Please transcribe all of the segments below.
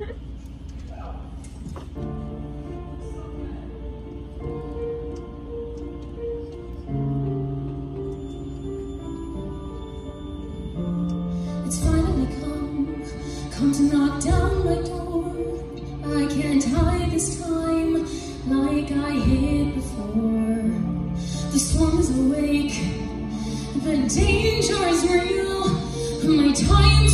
it's finally come, come to knock down my door. I can't hide this time like I hid before. The storm is awake, the danger is real, my time's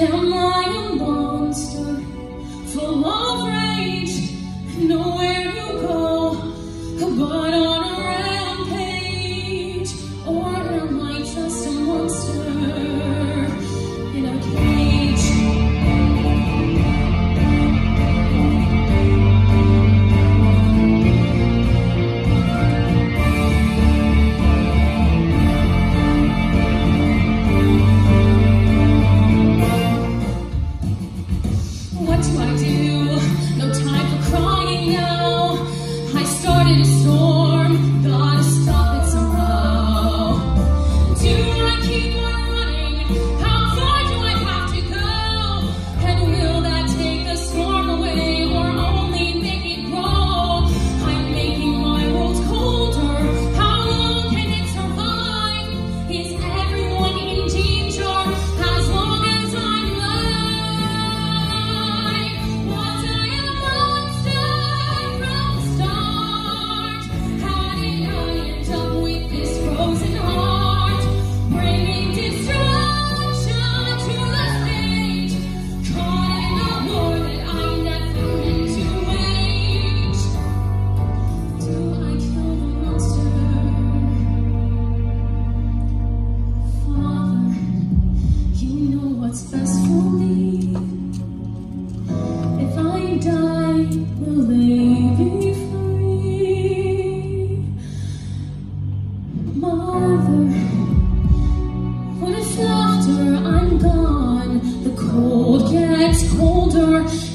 Te. Ele sou. what's best for me. If I die, will they be free? Mother, what if after I'm gone, the cold gets colder?